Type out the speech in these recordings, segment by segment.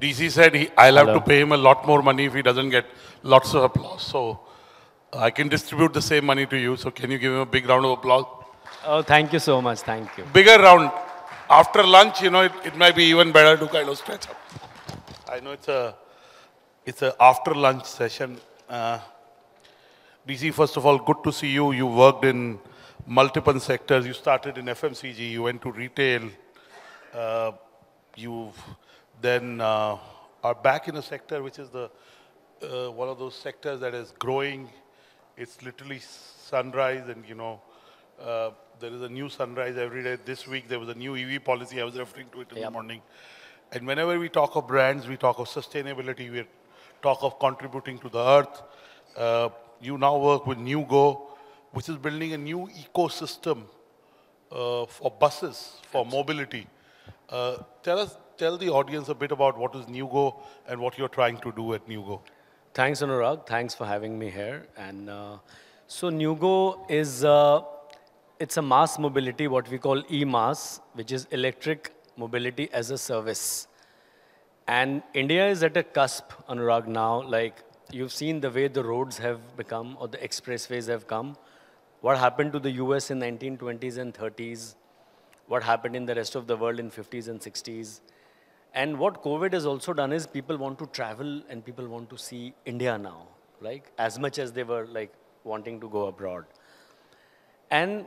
DC said he, I'll have Hello. to pay him a lot more money if he doesn't get lots of applause. So I can distribute the same money to you. So can you give him a big round of applause? Oh, thank you so much. Thank you. Bigger round. After lunch, you know, it, it might be even better to kind of stretch up. I know it's a it's a after lunch session. Uh, DC, first of all, good to see you. You worked in multiple sectors. You started in FMCG. You went to retail. Uh, you then uh, are back in a sector which is the uh, one of those sectors that is growing. It's literally sunrise, and you know uh, there is a new sunrise every day. This week there was a new EV policy. I was referring to it in the morning. And whenever we talk of brands, we talk of sustainability. We talk of contributing to the earth. Uh, you now work with NueGo, which is building a new ecosystem uh, for buses, for mobility. Uh, tell us, tell the audience a bit about what is NueGo and what you're trying to do at NueGo. Thanks, Anurag. Thanks for having me here. And uh, so NueGo is uh, it's a mass mobility, what we call e-mass, which is electric mobility as a service. And India is at a cusp, Anurag, now. Like you've seen the way the roads have become or the expressways have come. What happened to the US in 1920s and 30s? What happened in the rest of the world in 50s and 60s? And what COVID has also done is people want to travel and people want to see India now, like as much as they were like wanting to go abroad. And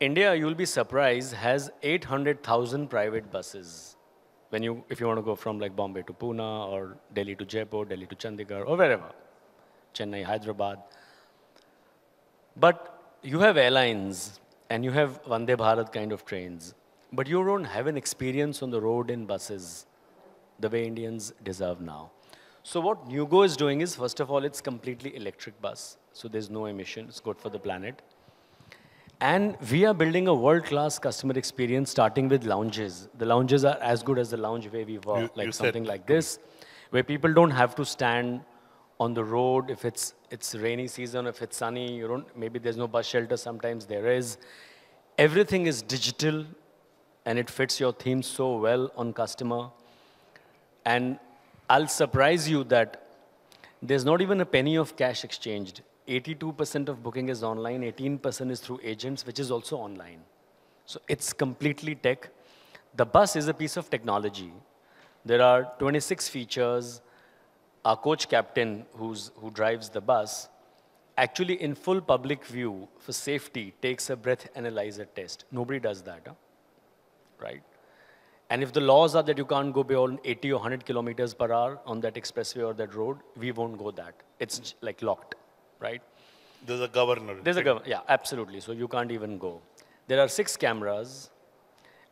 India, you'll be surprised, has 800,000 private buses. When you, if you want to go from like Bombay to Pune or Delhi to Jaipur, Delhi to Chandigarh or wherever, Chennai, Hyderabad. But you have airlines and you have Vande Bharat kind of trains, but you don't have an experience on the road in buses the way Indians deserve now. So what NueGo is doing is, first of all, it's completely electric bus. So there's no emission. It's good for the planet. And we are building a world-class customer experience starting with lounges. The lounges are as good as the lounge where we work, You- like you said- something like this, where people don't have to stand on the road if it's, it's rainy season, if it's sunny, you don't, maybe there's no bus shelter, sometimes there is. Everything is digital and it fits your theme so well on customer. And I'll surprise you that there's not even a penny of cash exchanged. 82% of booking is online, 18% is through agents, which is also online. So it's completely tech. The bus is a piece of technology. There are 26 features. Our coach captain, who's, who drives the bus, actually in full public view for safety takes a breath analyzer test. Nobody does that, huh? right? And if the laws are that you can't go beyond 80 or 100 kilometers per hour on that expressway or that road, we won't go that. It's like locked, right? There's a governor. There's a government, yeah, absolutely. So you can't even go. There are six cameras,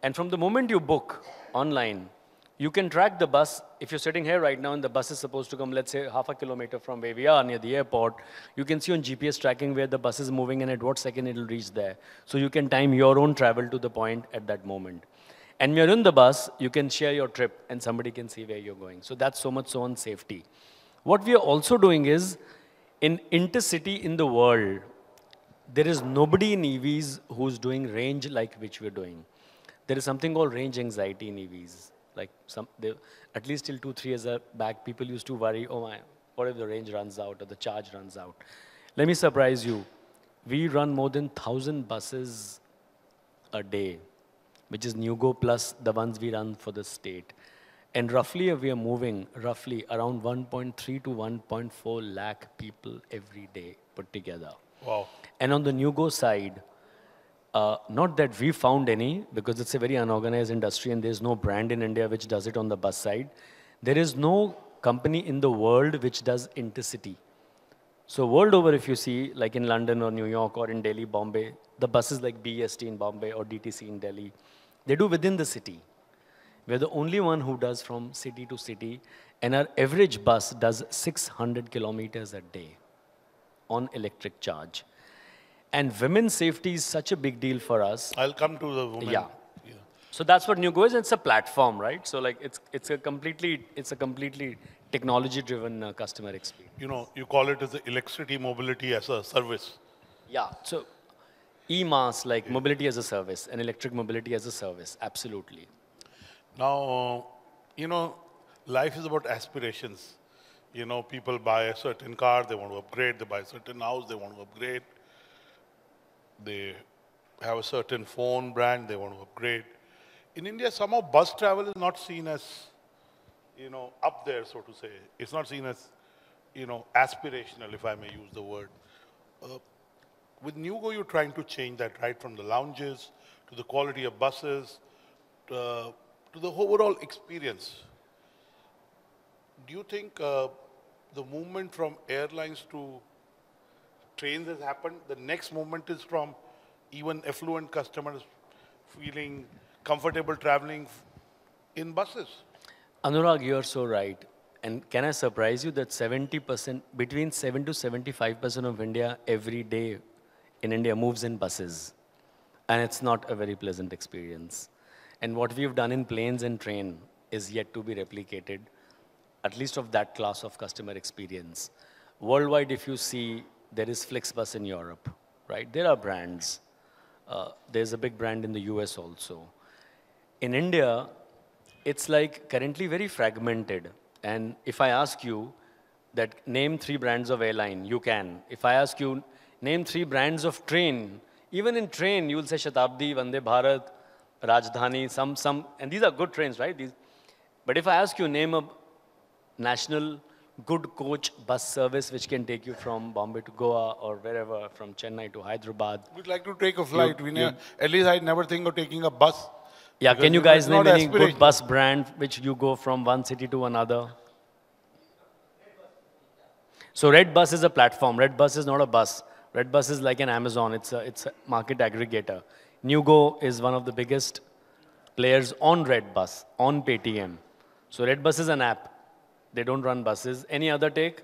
and from the moment you book online, you can track the bus. If you're sitting here right now and the bus is supposed to come, let's say half a kilometer from where we are near the airport, you can see on GPS tracking where the bus is moving and at what second it'll reach there. So you can time your own travel to the point at that moment. And when you're in the bus, you can share your trip and somebody can see where you're going. So that's so much so on safety. What we are also doing is, in intercity in the world, there is nobody in EVs who's doing range like which we're doing. There is something called range anxiety in EVs. Like some, they, at least till two, three years back, people used to worry, oh my, what if the range runs out or the charge runs out? Let me surprise you. We run more than 1,000 buses a day, which is NueGo plus the ones we run for the state. And roughly we are moving roughly around 1.3 to 1.4 lakh people every day put together. Wow. And on the NueGo side, uh, not that we found any, because it's a very unorganized industry and there's no brand in India which does it on the bus side. There is no company in the world which does intercity. So world over, if you see, like in London or New York or in Delhi, Bombay, the buses like BST in Bombay or DTC in Delhi, they do within the city. We're the only one who does from city to city, and our average bus does 600 kilometers a day on electric charge. And women's safety is such a big deal for us. I'll come to the woman. Yeah. So that's what NueGo is. It's a platform, right? So like it's it's a completely it's a completely technology-driven uh, customer experience. You know, you call it as the electricity mobility as a service. Yeah. So e-mass, like mobility as a service, and electric mobility as a service, absolutely. Now, you know, life is about aspirations. You know, people buy a certain car, they want to upgrade. They buy a certain house, they want to upgrade. They have a certain phone brand, they want to upgrade. In India, somehow bus travel is not seen as, you know, up there, so to say. It's not seen as, you know, aspirational, if I may use the word. Uh, with NueGo, you're trying to change that, right? From the lounges to the quality of buses uh, to the overall experience. Do you think uh, the movement from airlines to trains has happened? The next movement is from even affluent customers feeling comfortable traveling in buses. Anurag, you are so right. And can I surprise you that 70%, between 7 to 75% of India every day in India moves in buses. And it's not a very pleasant experience. And what we've done in planes and train is yet to be replicated, at least of that class of customer experience. Worldwide, if you see, there is Flixbus in Europe, right? There are brands. Uh, there's a big brand in the US also. In India, it's like currently very fragmented. And if I ask you that name three brands of airline, you can. If I ask you name three brands of train, even in train, you will say Shatabdi, Vande Bharat, Rajdhani, some, some, and these are good trains, right? These, but if I ask you name a national good coach bus service which can take you from Bombay to Goa or wherever, from Chennai to Hyderabad. We'd like to take a flight. we never, at least I never think of taking a bus. Yeah, can you guys name any good bus brand which you go from one city to another? So Red Bus is a platform. Red Bus is not a bus. Red Bus is like an Amazon. It's a, it's a market aggregator. NueGo is one of the biggest players on Redbus, on Paytm. So Redbus is an app. They don't run buses. Any other take?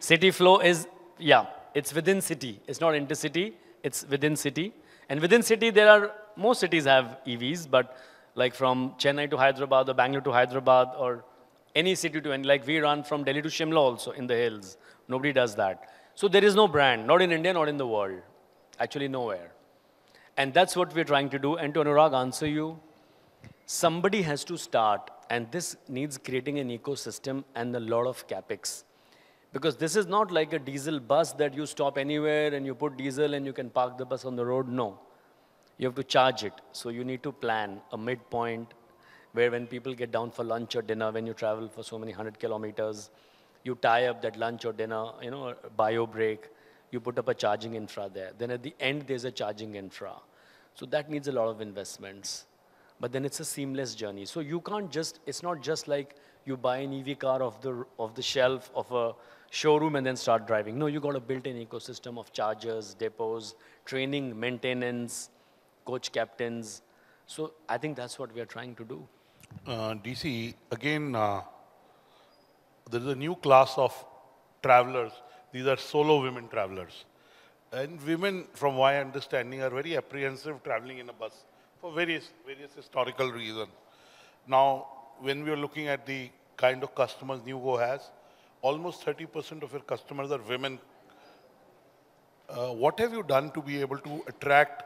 Cityflo is, yeah, it's within city. It's not intercity, it's within city. And within city, there are, most cities have EVs, but like from Chennai to Hyderabad or Bangalore to Hyderabad or any city to any, like we run from Delhi to Shimla also in the hills. Nobody does that. So there is no brand, not in India, not in the world. Actually nowhere. And that's what we're trying to do. And to Anurag answer you, somebody has to start and this needs creating an ecosystem and a lot of capex. Because this is not like a diesel bus that you stop anywhere and you put diesel and you can park the bus on the road. No. You have to charge it. So you need to plan a midpoint where when people get down for lunch or dinner, when you travel for so many hundred kilometers, you tie up that lunch or dinner, you know, bio break, you put up a charging infra there. Then at the end, there's a charging infra. So that needs a lot of investments but then it's a seamless journey. So you can't just, it's not just like you buy an EV car off the, off the shelf of a showroom and then start driving. No, you got a built-in ecosystem of chargers, depots, training, maintenance, coach captains. So I think that's what we are trying to do. Uh, DC, again, uh, there is a new class of travelers. These are solo women travelers. And women, from my understanding, are very apprehensive traveling in a bus for various, various historical reasons. Now, when we are looking at the kind of customers NueGo has, almost 30% of your customers are women. Uh, what have you done to be able to attract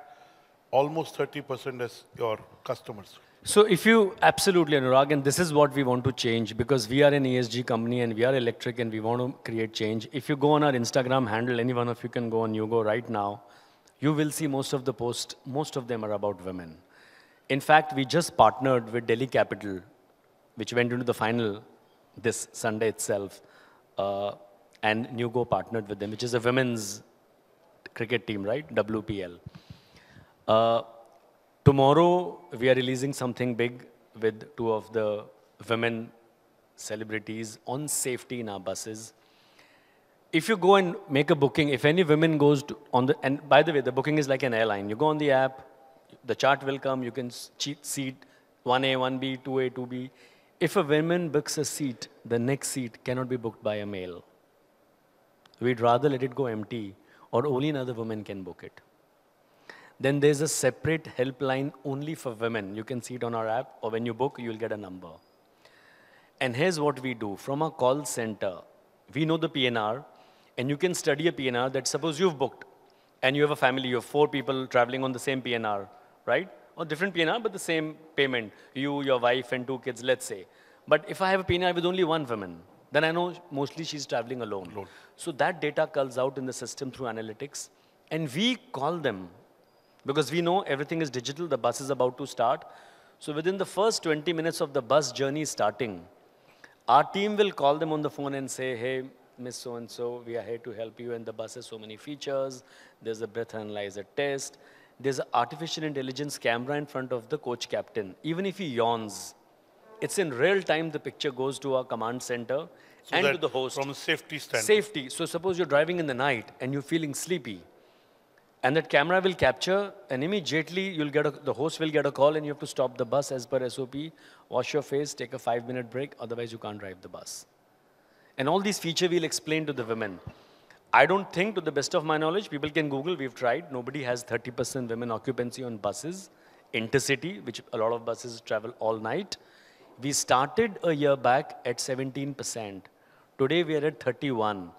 almost 30% as your customers? So if you, absolutely Anurag, and this is what we want to change because we are an ESG company and we are electric and we want to create change. If you go on our Instagram handle, any one of you can go on NueGo right now, you will see most of the posts, most of them are about women. In fact, we just partnered with Delhi Capital, which went into the final this Sunday itself, uh, and NueGo partnered with them, which is a women's cricket team, right? WPL. Uh, tomorrow, we are releasing something big with two of the women celebrities on safety in our buses. If you go and make a booking, if any women goes on the, and by the way, the booking is like an airline. You go on the app, the chart will come, you can seat 1A, 1B, 2A, 2B. If a woman books a seat, the next seat cannot be booked by a male. We'd rather let it go empty, or only another woman can book it. Then there's a separate helpline only for women. You can see it on our app, or when you book, you'll get a number. And here's what we do. From a call center, we know the PNR, and you can study a PNR that suppose you've booked, and you have a family, you have four people traveling on the same PNR right? Or different PNR, but the same payment. You, your wife, and two kids, let's say. But if I have a PNR with only one woman, then I know mostly she's traveling alone. Alone. So that data culls out in the system through analytics. And we call them because we know everything is digital, the bus is about to start. So within the first 20 minutes of the bus journey starting, our team will call them on the phone and say, hey, Miss So-and-so, we are here to help you and the bus has so many features. There's a breath analyzer test. There's an artificial intelligence camera in front of the coach captain. Even if he yawns, it's in real time the picture goes to our command center So and to the host. From a safety standpoint. Safety. So suppose you're driving in the night and you're feeling sleepy, and that camera will capture, and immediately you'll get a, the host will get a call, and you have to stop the bus as per SOP, wash your face, take a five-minute break. Otherwise, you can't drive the bus. And all these feature we'll explain to the women. I don't think, to the best of my knowledge, people can Google. We've tried. Nobody has 30% women occupancy on buses, intercity, which a lot of buses travel all night. We started a year back at 17%. Today we are at 31.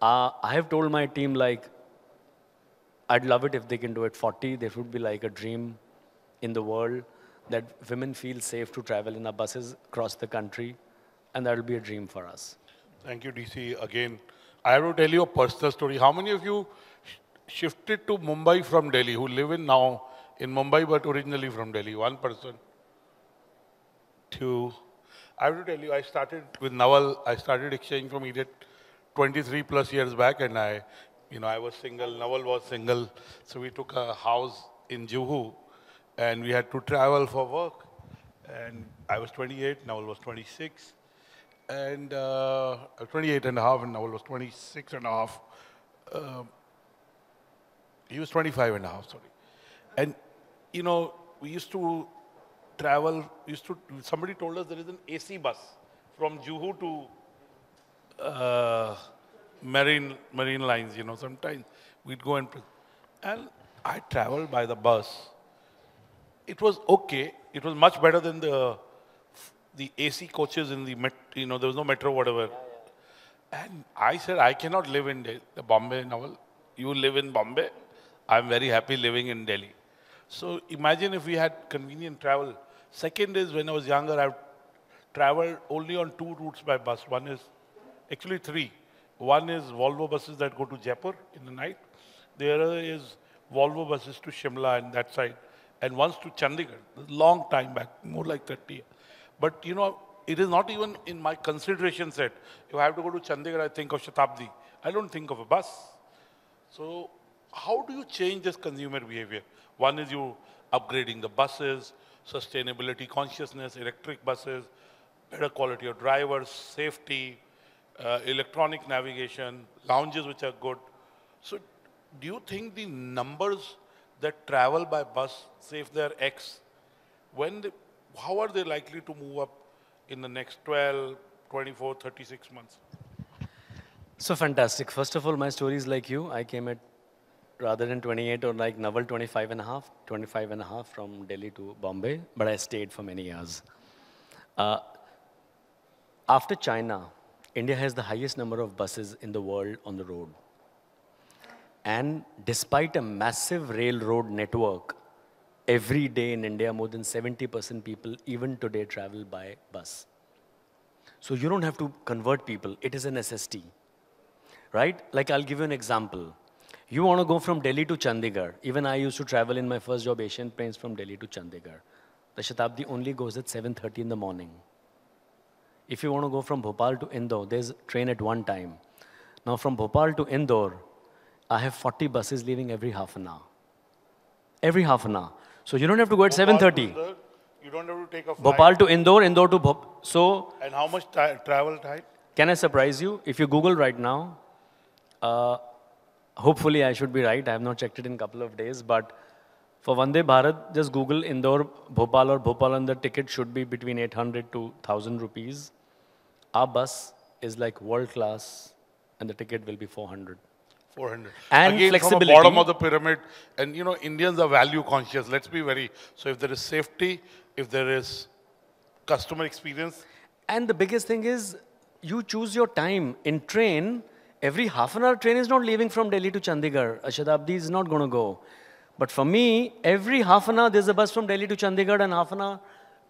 Uh, I have told my team like, I'd love it if they can do it 40. There would be like a dream in the world that women feel safe to travel in our buses across the country, and that will be a dream for us. Thank you, DC. Again, I have to tell you a personal story. How many of you sh- shifted to Mumbai from Delhi, who live in now in Mumbai but originally from Delhi? One person. Two. I have to tell you, I started with Nawal. I started exchange from Egypt 23 plus years back, and I, you know, I was single. Nawal was single, so we took a house in Juhu, and we had to travel for work. And I was 28, Nawal was 26 and uh, 28 and a half, and Nawal was 26 and a half. Um, he was 25 and a half, sorry. And, you know, we used to travel, used to, somebody told us there is an AC bus from Juhu to uh, Marine, Marine Lines, you know, sometimes we'd go and, and I traveled by the bus. It was okay. It was much better than the the AC coaches in the met, you know, there was no metro, whatever. And I said, I cannot live in Delhi, the Bombay novel. You live in Bombay. I'm very happy living in Delhi. So imagine if we had convenient travel. Second is when I was younger, I traveled only on two routes by bus. One is, actually three. One is Volvo buses that go to Jaipur in the night. The other is Volvo buses to Shimla and that side. And once to Chandigarh, long time back, more like 30 years. But you know, it is not even in my consideration set. If I have to go to Chandigarh, I think of Shatabdi. I don't think of a bus. So how do you change this consumer behavior? One is you upgrading the buses, sustainability consciousness, electric buses, better quality of drivers, safety, uh, electronic navigation, lounges which are good. So do you think the numbers that travel by bus, say if they're X, when they, how are they likely to move up in the next 12, 24, 36 months? So fantastic. First of all, my story is like you. I came at rather than 28 or like Nawal 25 and a half, 25 and a half from Delhi to Bombay, but I stayed for many years. Uh, after China, India has the highest number of buses in the world on the road. And despite a massive railroad network, every day in India, more than 70% people, even today, travel by bus. So you don't have to convert people, it is an SST. Right? Like I'll give you an example. You want to go from Delhi to Chandigarh. Even I used to travel in my first job, Asian Paints, from Delhi to Chandigarh. The Shatabdi only goes at 7.30 in the morning. If you want to go from Bhopal to Indore, there's a train at one time. Now from Bhopal to Indore, I have 40 buses leaving every half an hour. Every half an hour. So you don't have to go at 7.30. You don't have to take a flight. Bhopal to Indore, Indore to Bhopal. So And how much travel time? can I surprise you? If you Google right now, uh, hopefully I should be right. I have not checked it in a couple of days, but for Vande Bharat, just Google Indore, Bhopal or Bhopal and the ticket should be between 800 to 1000 rupees. Our bus is like world class and the ticket will be 400. 400. And Again, flexibility. from the bottom of the pyramid, and you know, Indians are value conscious. Let's be very, so if there is safety, if there is customer experience, And the biggest thing is you choose your time. In train, every half an hour train is not leaving from Delhi to Chandigarh. A Shatabdi is not going to go. But for me, every half an hour there's a bus from Delhi to Chandigarh and half an hour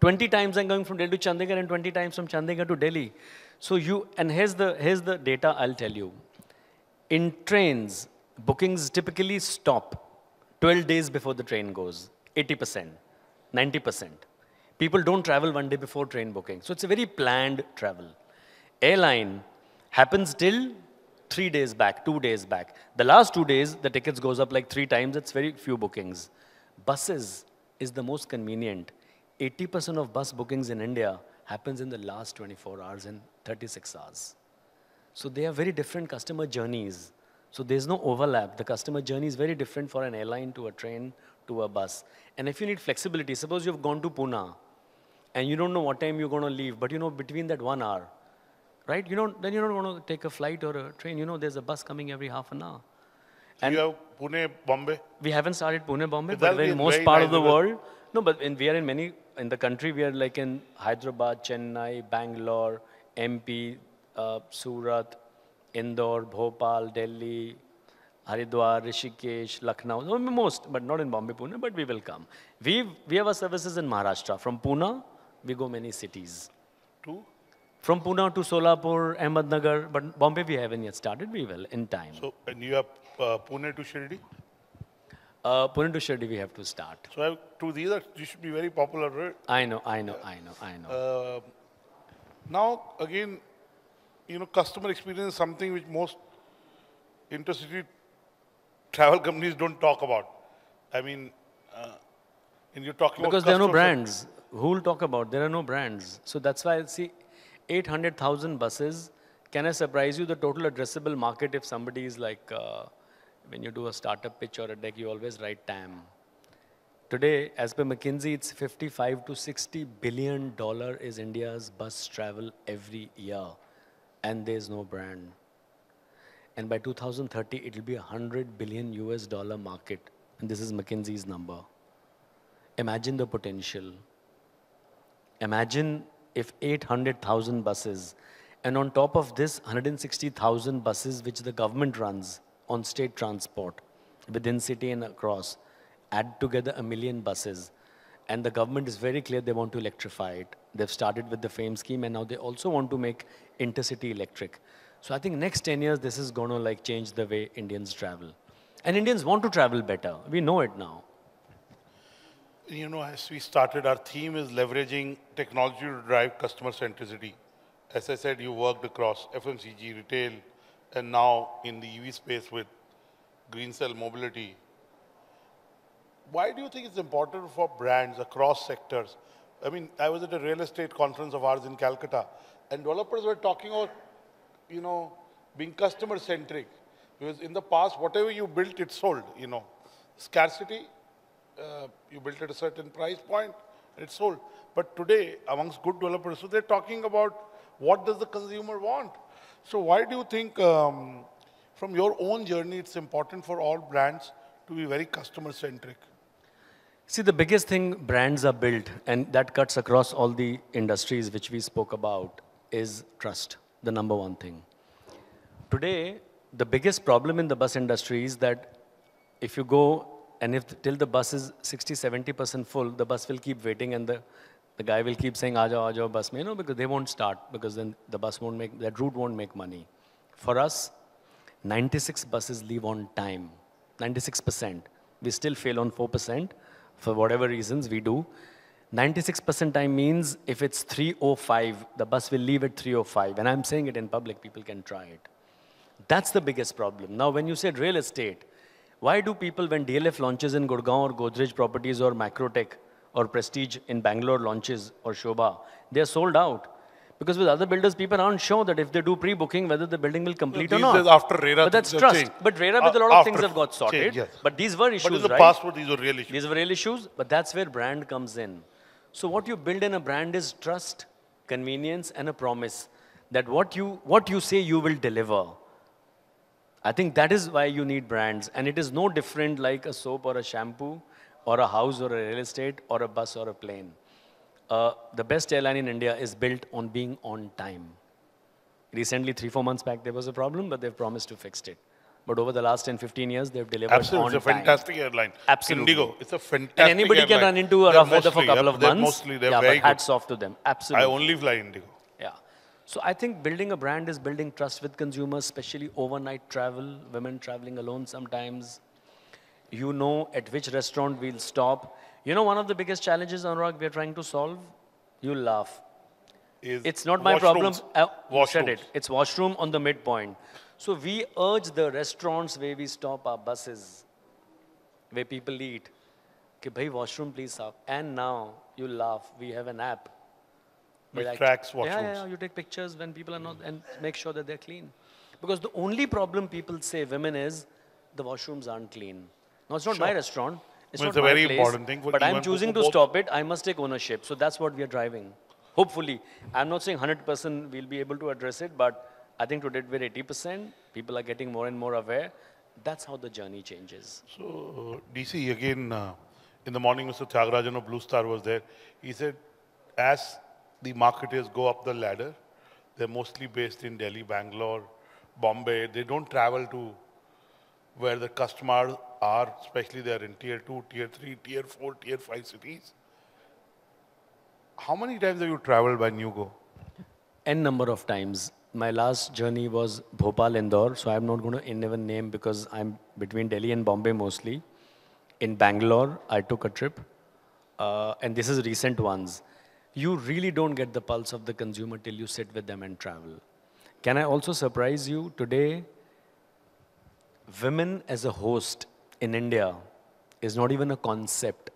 20 times I'm going from Delhi to Chandigarh and 20 times from Chandigarh to Delhi. So you, and here's the, here's the data I'll tell you. In trains, bookings typically stop 12 days before the train goes, 80%, 90%. People don't travel one day before train booking. So it's a very planned travel. Airline happens till three days back, two days back. The last two days, the tickets goes up like three times. It's very few bookings. Buses is the most convenient. 80% of bus bookings in India happens in the last 24 hours and 36 hours. So they are very different customer journeys. So there's no overlap. The customer journey is very different for an airline to a train to a bus. And if you need flexibility, suppose you've gone to Pune and you don't know what time you're going to leave, but you know between that one hour, right? You know, then you don't want to take a flight or a train. You know there's a bus coming every half an hour. And you have Pune, Bombay. We haven't started Pune, Bombay, but in most part nice of the world. No, but in, we are in many in the country. We are like in Hyderabad, Chennai, Bangalore, MP, uh, Surat, Indore, Bhopal, Delhi, Haridwar, Rishikesh, Lucknow. No, Most, but not in Bombay, Pune. But we will come. We we have our services in Maharashtra. From Pune, we go many cities. Two. From Pune to Solapur, Ahmednagar, but Bombay we haven't yet started. We will in time. So, and you have uh, Pune to Shirdi. Uh, to Shirdi we have to start. So, I have two. These are, you should be very popular, right? I know, I know, I know, I know. Uh, now, again, you know, customer experience is something which most intercity travel companies don't talk about. I mean, uh, and you're talking Because there are no brands. Who will talk about? There are no brands. So that's why, I see, 800,000 buses. Can I surprise you? The total addressable market, if somebody is like, uh, when you do a startup pitch or a deck, you always write TAM. Today, as per McKinsey, it's 55 to 60 billion dollar is India's bus travel every year, and there's no brand. And by 2030, it will be a 100 billion US dollar market, and this is McKinsey's number. Imagine the potential. Imagine if 800,000 buses, and on top of this, 160,000 buses which the government runs on state transport within city and across, add together a million buses. And the government is very clear they want to electrify it. They've started with the FAME scheme, and now they also want to make intercity electric. So I think next 10 years, this is going to like change the way Indians travel. And Indians want to travel better. We know it now. You know, as we started, our theme is leveraging technology to drive customer centricity. As I said, you worked across FMCG, retail, and now in the EV space with Green Cell Mobility. Why do you think it's important for brands across sectors? I mean, I was at a real estate conference of ours in Calcutta, and developers were talking about, you know, being customer centric. Because in the past, whatever you built, it sold, you know. Scarcity, uh, you built at a certain price point, it sold. But today, amongst good developers, so they're talking about what does the consumer want. So why do you think, um, from your own journey, it's important for all brands to be very customer centric? See, the biggest thing brands are built, and that cuts across all the industries which we spoke about, is trust, the number one thing. Today, the biggest problem in the bus industry is that if you go and if till the bus is 60, 70% full, the bus will keep waiting and the, the guy will keep saying, Aajao, aajao, bus you know, because they won't start, because then the bus won't make, that route won't make money. For us, 96 buses leave on time, 96%. We still fail on 4%, for whatever reasons we do. 96% time means if it's 305, the bus will leave at 305. And I'm saying it in public, people can try it. That's the biggest problem. Now, when you said real estate, why do people, when DLF launches in Gurgaon or Godrej Properties or Macrotech or Prestige in Bangalore launches or Sobha, they're sold out? Because with other builders, people aren't sure that if they do pre-booking, whether the building will complete or These not. days after RERA, but that's trust. changed. But RERA with a lot of things have got sorted. change, yes. But these were issues, But in the right? past, these were real issues. These were real issues, but that's where brand comes in. So what you build in a brand is trust, convenience, and a promise that what you, what you say you will deliver. I think that is why you need brands. And it is no different like a soap or a shampoo or a house or a real estate or a bus or a plane. Uh, the best airline in India is built on being on time. Recently, three, four months back, there was a problem, but they've promised to fix it. But over the last 10, 15 years, they've delivered Absolutely, on it's a time. fantastic airline. Absolutely. Indigo, it's a fantastic And anybody can run into a They're rough weather for a couple of months. Mostly, they're yeah, very but hats good. off to them. Absolutely. I only fly Indigo. Yeah. So I think building a brand is building trust with consumers, especially overnight travel, women traveling alone sometimes. You know at which restaurant we'll stop. You know one of the biggest challenges, Anurag, we're trying to solve? You laugh. Is It's not my problem. washrooms. Uh, you said Washrooms. it. It's washroom on the midpoint. So we urge the restaurants where we stop our buses, where people eat, कि भाई washroom please stop. And now you laugh. We have an app. Which Where I- tracks Yeah, yeah, washrooms. yeah. You take pictures when people are not and make sure that they're clean. Because the only problem people say women is the washrooms aren't clean. No, it's not my restaurant. It's Well, not it's a very place, important thing for But I'm choosing to stop it. I must take ownership. So that's what we are driving. Hopefully, I'm not saying 100% we'll be able to address it, but I think today we're 80%. People are getting more and more aware. That's how the journey changes. So, DC, again, uh, in the morning, Mr. Thiagarajan of Blue Star was there. He said, as the marketers go up the ladder, they're mostly based in Delhi, Bangalore, Bombay. They don't travel to where the customers are, especially they're in tier two, tier three, tier four, tier five cities. How many times have you traveled by NueGo? N number of times. My last journey was Bhopal, Indore, so I'm not going to even name because I'm between Delhi and Bombay mostly. In Bangalore, I took a trip, uh, and this is recent ones. You really don't get the pulse of the consumer till you sit with them and travel. Can I also surprise you? Today, women as a host in India is not even a concept.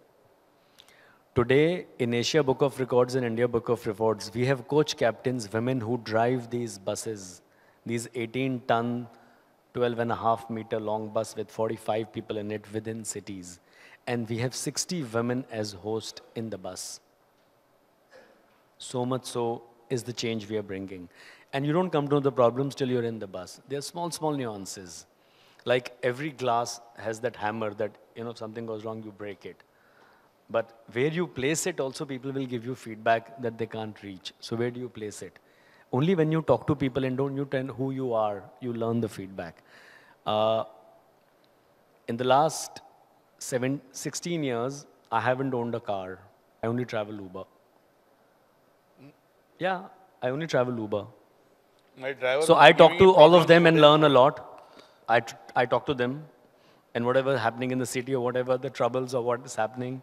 Today, in Asia Book of Records and India Book of Records, we have coach captains, women who drive these buses, these 18 ton, 12 and a half meter long bus with 45 people in it within cities. And we have 60 women as host in the bus. So much so is the change we are bringing. And you don't come to know the problems till you're in the bus. There are small, small nuances. Like every glass has that hammer that, you know, if something goes wrong, you break it. But where you place it, also people will give you feedback that they can't reach. So where do you place it? Only when you talk to people and don't you tell who you are, you learn the feedback. Uh, in the last seven, 16 years, I haven't owned a car. I only travel Uber. Yeah, I only travel Uber. My driver So I talk to all of them and learn a lot. I, I talk to them, and whatever happening in the city or whatever the troubles or what is happening,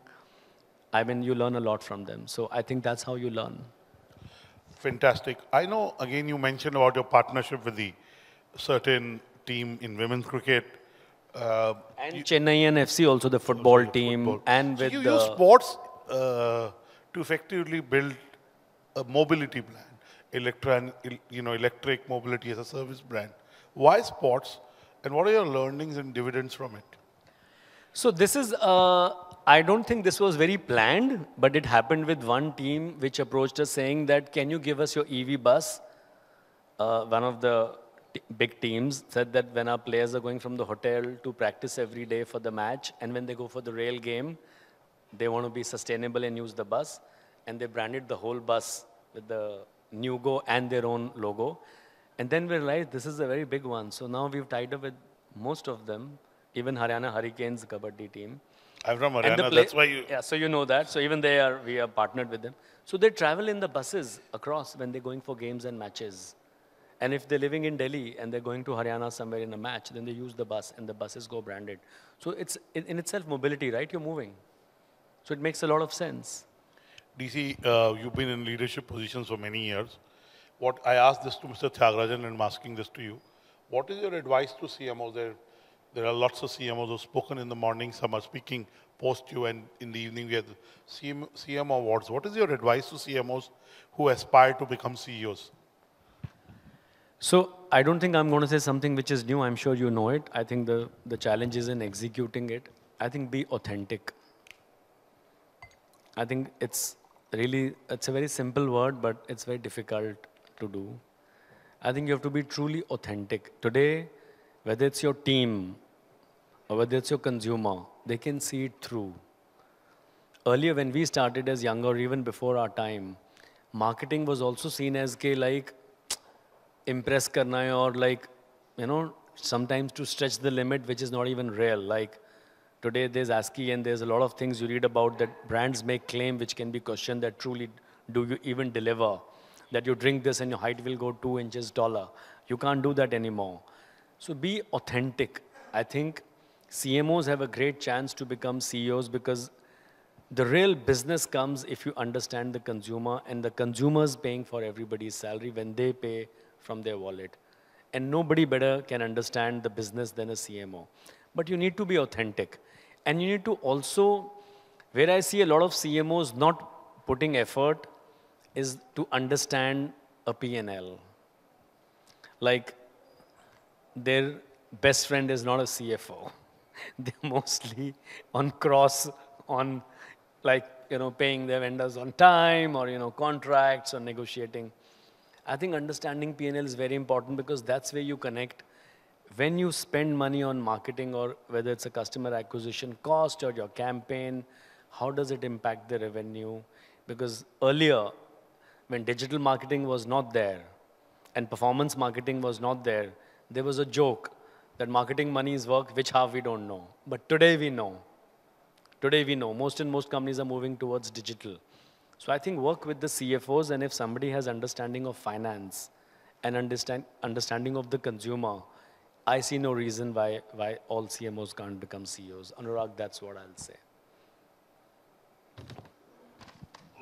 I mean, you learn a lot from them. So I think that's how you learn. Fantastic. I know, again, you mentioned about your partnership with the certain team in women's cricket. Uh, And Chennai and FC also the football team, football. and So with you the use sports uh, to effectively build a mobility brand, electron, you know, electric mobility as a service brand. Why sports, and what are your learnings and dividends from it? So this is, uh, I don't think this was very planned, but it happened with one team which approached us saying that, can you give us your EV bus? Uh, one of the big teams said that when our players are going from the hotel to practice every day for the match, and when they go for the rail game, they want to be sustainable and use the bus, and they branded the whole bus with the NueGo and their own logo. And then we realized this is a very big one. So now we've tied up with most of them, even Haryana Hurricanes kabaddi team. I'm from Haryana, play- that's why you. Yeah, so you know that. So even they are, we are partnered with them. So they travel in the buses across when they're going for games and matches. And if they're living in Delhi and they're going to Haryana somewhere in a match, then they use the bus and the buses go branded. So it's in, in itself mobility, right? You're moving. So it makes a lot of sense. DC, uh, you've been in leadership positions for many years. What I asked this to Mr. Thiagarajan and I'm asking this to you. What is your advice to CMOs? There, there are lots of CMOs who've spoken in the morning, some are speaking post you, and in the evening we have the CM, CMO awards. What is your advice to CMOs who aspire to become CEOs? So I don't think I'm going to say something which is new. I'm sure you know it. I think the, the challenge is in executing it. I think be authentic. I think it's really, it's a very simple word, but it's very difficult to do. I think you have to be truly authentic. Today, whether it's your team or whether it's your consumer, they can see it through. Earlier, when we started as younger, even before our time, marketing was also seen as ke like impress karna hai or like you know sometimes to stretch the limit, which is not even real. Like today, there's ASCI, and there's a lot of things you read about that brands make claim which can be questioned that truly do you even deliver? That you drink this and your height will go two inches taller. You can't do that anymore. So be authentic. I think CMOs have a great chance to become CEOs because the real business comes if you understand the consumer and the consumers paying for everybody's salary when they pay from their wallet. And nobody better can understand the business than a CMO. But you need to be authentic. And you need to also, where I see a lot of CMOs not putting effort, is to understand a P&L. Like, their best friend is not a CFO. They're mostly on cross, on like, you know, paying their vendors on time or, you know, contracts or negotiating. I think understanding P&L is very important because that's where you connect. When you spend money on marketing or whether it's a customer acquisition cost or your campaign, how does it impact the revenue? Because earlier, when digital marketing was not there and performance marketing was not there, there was a joke that marketing money is work, which half we don't know. But today we know. Today we know most and most companies are moving towards digital. So I think work with the CFOs and if somebody has understanding of finance and understand, understanding of the consumer, I see no reason why, why all CMOs can't become CEOs. Anurag, that's what I'll say.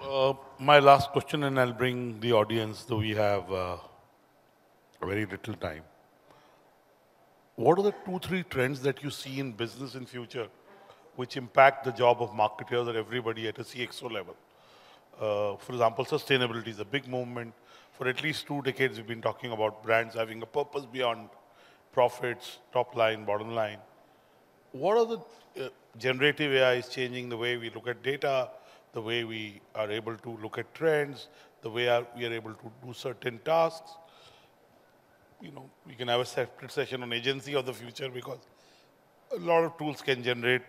Uh, my last question, and I'll bring the audience, though we have uh, very little time. What are the two, three trends that you see in business in future which impact the job of marketers or everybody at a CXO level? Uh, for example, sustainability is a big movement. For at least two decades, we've been talking about brands having a purpose beyond profits, top line, bottom line. What are the uh, generative AI is changing the way we look at data, the way we are able to look at trends, the way our, we are able to do certain tasks. You know, we can have a separate session on agency of the future because a lot of tools can generate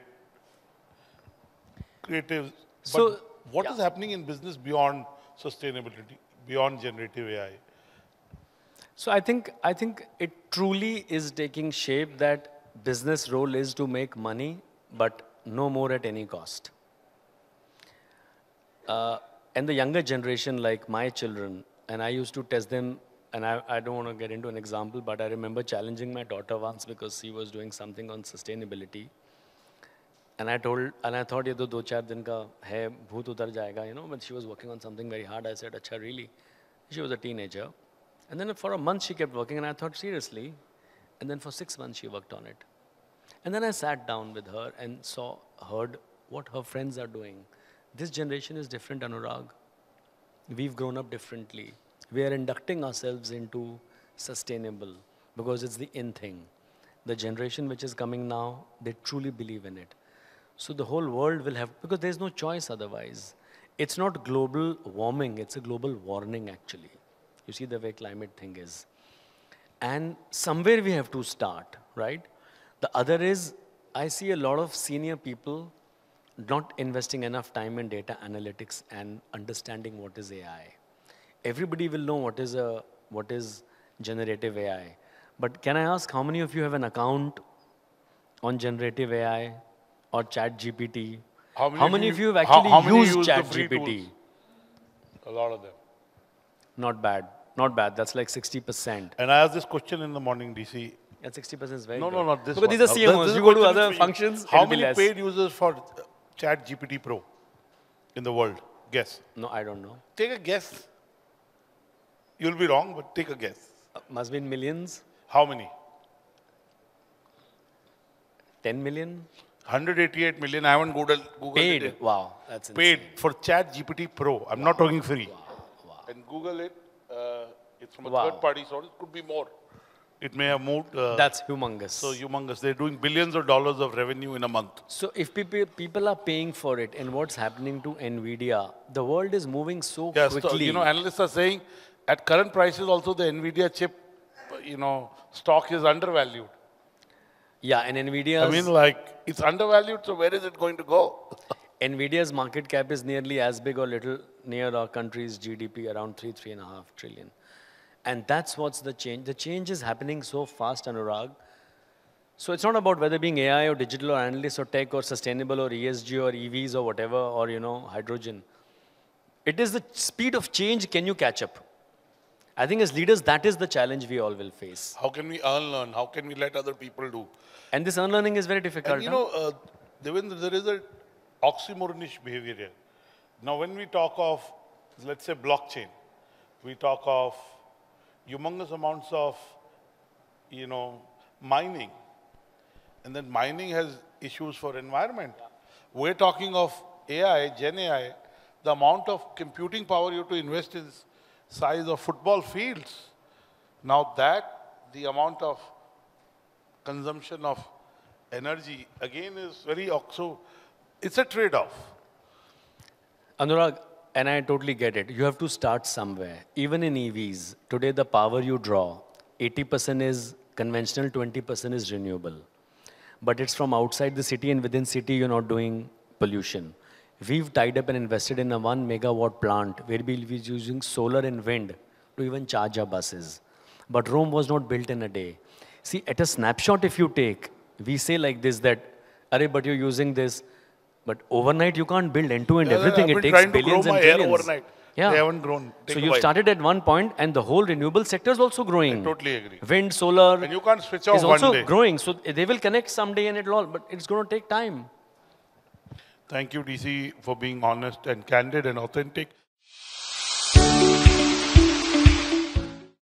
creative. So, but what yeah. is happening in business beyond sustainability, beyond generative AI? So I think, I think it truly is taking shape that business role is to make money, but no more at any cost. Uh, and the younger generation, like my children, and I used to test them, and I, I don't want to get into an example, but I remember challenging my daughter once because she was doing something on sustainability. And I told, and I thought, "Yeah, to do char din ka hai, bhoot utar jayega, you know, but she was working on something very hard. I said, acha, really? She was a teenager. And then for a month she kept working, and I thought, seriously? And then for six months she worked on it. And then I sat down with her and saw, heard what her friends are doing this generation is different, Anurag. We've grown up differently. We are inducting ourselves into sustainable because it's the in thing. The generation which is coming now, they truly believe in it. So the whole world will have, because there's no choice otherwise. It's not global warming, it's a global warning actually. You see the way climate thing is. And somewhere we have to start, right? The other is, I see a lot of senior people not investing enough time in data analytics and understanding what is AI. Everybody will know what is, a, what is generative AI. But can I ask how many of you have an account on generative AI or chat GPT? How many, How of many you- of you have actually how many used use chat GPT? tools? A lot of them. Not bad. Not bad. That's like 60%. And I asked this question in the morning, DC. And 60% is very No, good. no, not this Because one. these are CMOs. you go to other functions, How many paid users for Chat GPT Pro in the world? Guess. No, I don't know. Take a guess. You'll be wrong, but take a guess. Uh, must be in millions. How many? 10 million? 188 million. I haven't Googled, Googled Paid. it. Wow. That's insane. Paid for Chat GPT Pro. I'm not talking free. Wow. And Google it. Uh, it's from a Wow. third party source. It could be more. It may have moved. Uh, That's humongous. so humongous. They're doing billions of dollars of revenue in a month. So if people, people are paying for it and what's happening to NVIDIA, the world is moving so Yes, quickly. so, you know, analysts are saying at current prices also the NVIDIA chip, you know, stock is undervalued. yeah, and Nvidia. I mean, like, it's undervalued, so where is it going to go? NVIDIA's market cap is nearly as big or little near our country's GDP, around three, three and a half trillion. And that's what's the change. The change is happening so fast, Anurag, So it's not about whether being AI or digital or analyst or tech or sustainable or ESG or EVs or whatever or you know hydrogen. It is the speed of change. Can you catch up? I think as leaders, that is the challenge we all will face. How can we unlearn? How can we let other people do? And this unlearning is very difficult. And you huh? know, uh, Devendra, there is a oxymoronish behavior here. Now, when we talk of, let's say, blockchain, we talk of humongous amounts of, you know, mining. And then mining has issues for environment. We're talking of AI, Gen AI, the amount of computing power you have to invest is size of football fields. Now that, the amount of consumption of energy again is very so it's a trade-off Annurag, and I totally get it. You have to start somewhere. Even in EVs, today the power you draw, 80% is conventional, 20% is renewable. But it's from outside the city and within city you're not doing pollution. We've tied up and invested in a one megawatt plant where we'll be using solar and wind to even charge our buses. But Rome was not built in a day. See, at a snapshot, if you take, we say like this that, Arey, but you're using this. But overnight, you can't build end to end Yeah, everything. It takes trying to grow billions and trillions. overnight. Yeah. They haven't grown. Take so you've started at one point, and the whole renewable sector is also growing. totally agree. Wind, solar And you can't switch off is also day. growing. So they will connect someday, and it'll all. But it's going to take time. Thank you, DC, for being honest and candid and authentic.